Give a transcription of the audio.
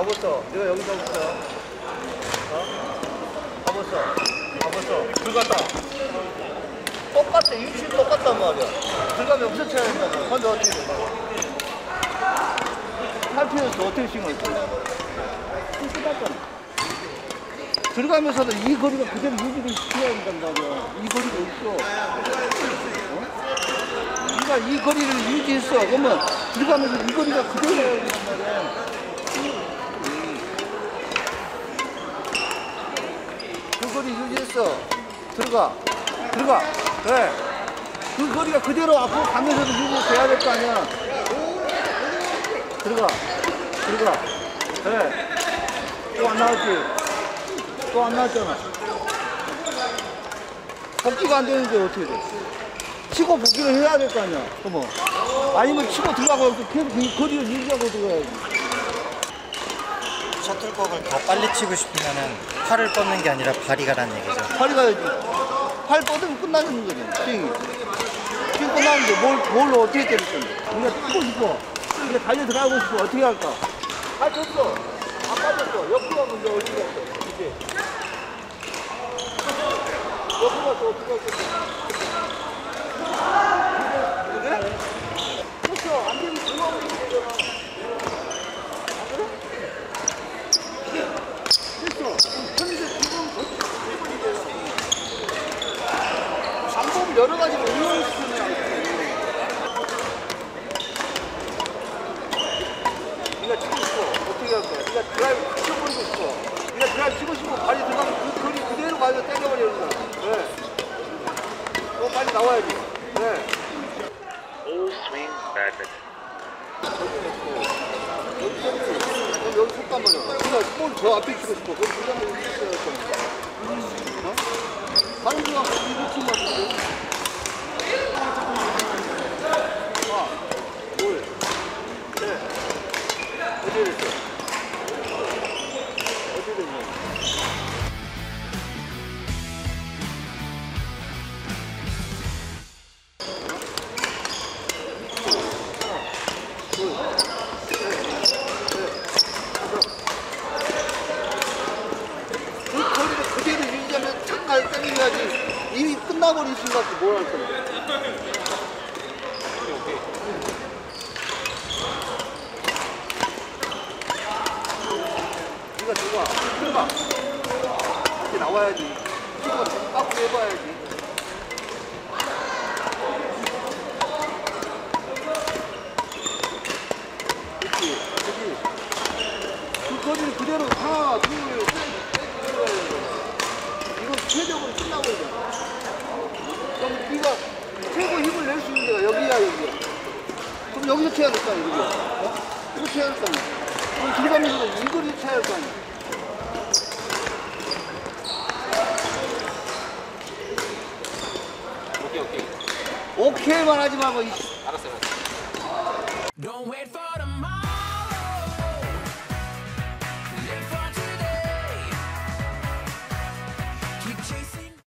가봤어. 내가 여기 가봤어. 어? 가봤어. 가봤어. 들어갔다. 똑같아. 위치 똑같단 말이야. 들어가면 없어쳐야 된다고. 근데 어떻게 돼? 탈피해서 어떻게 신을 써? 끝났잖아. 들어가면서도 이 거리가 그대로 유지를 시켜야 된단 말이야. 이 거리가 있어. 어? 네가 이 거리를 유지했어. 그러면 들어가면서 이 거리가 그대로야 된단 말이야. 거리 유지했어. 들어가. 들어가. 그래. 그 거리가 그대로 앞으로 가면서도 유지돼야 될 거 아니야. 들어가. 들어가. 그래. 또 안 나왔지? 또 안 나왔잖아. 복귀가 안 되는데 어떻게 돼? 치고 복귀를 해야 될 거 아니야. 그러면. 아니면 치고 들어가고 계속 그 거리를 유지하고 들어가야지. 셔틀콕을 더 빨리 치고 싶으면은 팔을 뻗는 게 아니라 발이 가라는 얘기죠. 팔이 가야지. 팔 뻗으면 끝나는 거지. 스윙이. 스윙 끝나는데 뭘, 뭘 어떻게 때릴 건데. 우리가 뛰고 싶어. 이게 달려 들어가고 싶어. 어떻게 할까? 팔 뻗어. 안 빠졌어. 옆으로 가면 이제 어떻게 할 거야? 이제. 옆으로 가서 어떻게 할 거야? 그래? 그렇죠. 안 되면 거잖아. 안 그래? 됐어. 근데 지금 방법 여러 가지로 응용시키는 네가 치고 싶어. 어떻게 할 거야? 네가 드라이브 치고버리고 싶어. 네가 드라이브 치고 싶어. 발이 들어가면 그 거리 그대로 가서 때려버리는 거야 그래 너 빨리 나와야지. 그래 Full swing badminton. 여기 섰단 말이야. 네가 볼저 앞에 치고 싶어. 거기 그 다음에 여기 있어야 할 거야. 어? 다른 데가 이거 치면 어떡 잠깐 때려야지. 이미 끝나버린 순간 뭘할 거야? 네가 들어가 들어가 이렇게 나와야지. 치고 앞으로 해봐야지 최고 힘을 낼 수 있는 데가 여기야 여기야 그럼 여기서 쳐야 될 거 아니야 여기 어? 이거 쳐야 될 거 아니야. 그럼 들어가면서 이 거리 쳐야 될 거 아니야. 오케이 오케이. 오케이만 하지 말고 wait for